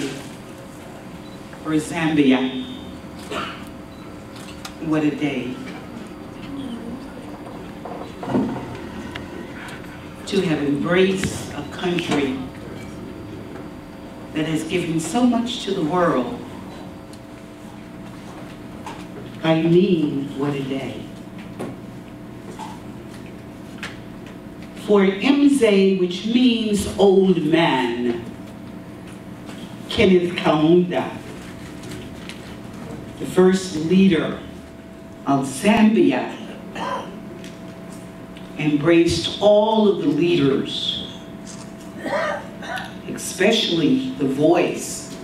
For or Zambia. What a day. To have embraced a country that has given so much to the world. I mean, what a day. For Imze, which means old man, Kenneth Kaunda, the first leader of Zambia, embraced all of the leaders, especially the voice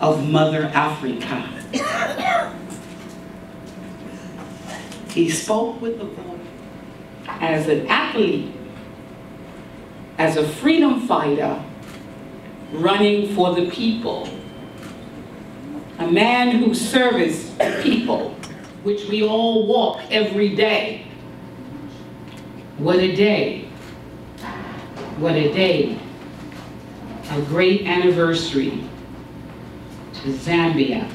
of Mother Africa. He spoke with the voice as an athlete, as a freedom fighter, running for the people. A man who serves the people, which we all walk every day. What a day. What a day. A great anniversary to Zambia